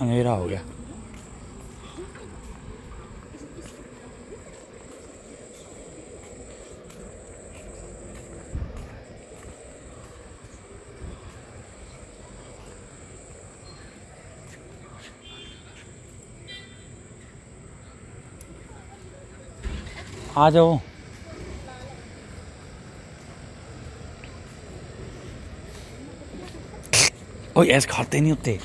अंधेरा हो गया। आ जाओ। कोई ऐसे खाते नहीं होते।